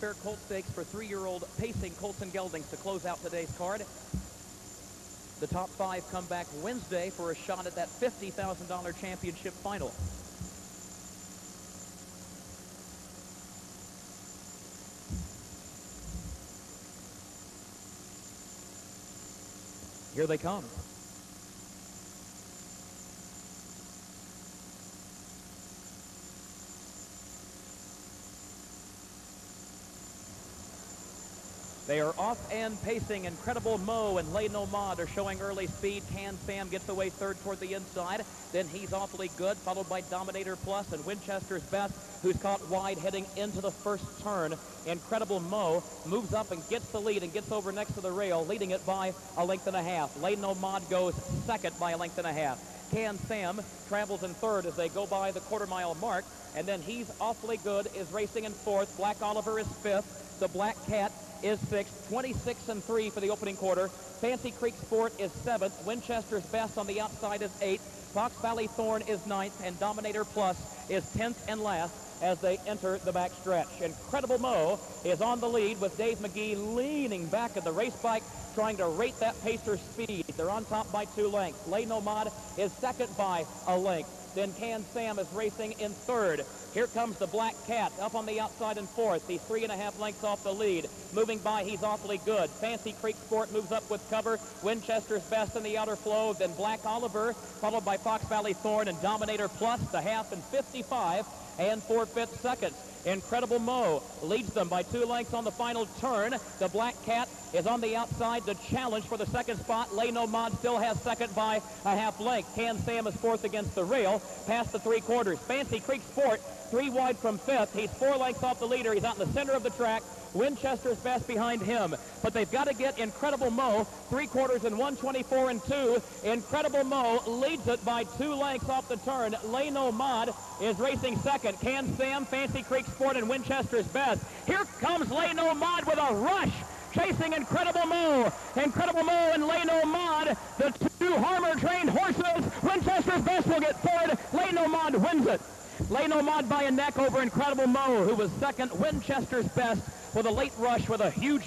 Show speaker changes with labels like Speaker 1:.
Speaker 1: Fair Colt Stakes for three-year-old pacing Colson Geldings to close out today's card. The top five come back Wednesday for a shot at that $50,000 championship final. Here they come. They are off and pacing. Incredible Mo and Les Nomades are showing early speed. Can Sam gets away third toward the inside. Then he's awfully good, followed by Dominator Plus and Winchester's Best, who's caught wide heading into the first turn. Incredible Mo moves up and gets the lead and gets over next to the rail, leading it by a length and a half. Les Nomades goes second by a length and a half. Can Sam travels in third as they go by the quarter mile mark. And then he's awfully good, is racing in fourth. Black Oliver is fifth. The Black Cat is sixth, 26 and 3 for the opening quarter. Fancy Creek Sport is seventh. Winchester's Best on the outside is eighth. Fox Valley Thorn is ninth, and Dominator Plus is 10th and last as they enter the back stretch. Incredible Mo is on the lead with Dave Magee leaning back at the race bike trying to rate that pacer's speed. They're on top by two lengths. Les Nomades is second by a length. Then Can Sam is racing in third. Here comes the Black Cat up on the outside in fourth. He's three and a half lengths off the lead. Moving by, he's awfully good. Fancy Creek Sport moves up with cover. Winchester's best in the outer flow. Then Black Oliver, followed by Fox Valley Thorn and Dominator Plus, the half and 55 and four fifth seconds. Incredible Mo leads them by two lengths on the final turn. The Black Cat is on the outside The challenge for the second spot. Les Nomades still has second by a half length. Can Sam is fourth against the rail, past the three quarters. Fancy Creek Sport, three wide from fifth. He's four lengths off the leader. He's out in the center of the track. Winchester's best behind him. But they've got to get Incredible Mo, three quarters and 124 and two. Incredible Mo leads it by two lengths off the turn. Les Nomades is racing second. Can Sam, Fancy Creek Sport, and Winchester's best. Here comes Les Nomades with a rush chasing Incredible Mo. Incredible Mo and Les Nomades, the two Harmer-trained horses. Winchester's best will get third. Les Nomades wins it. Les Nomades by a neck over Incredible Mo, who was second. Winchester's best with a late rush with a huge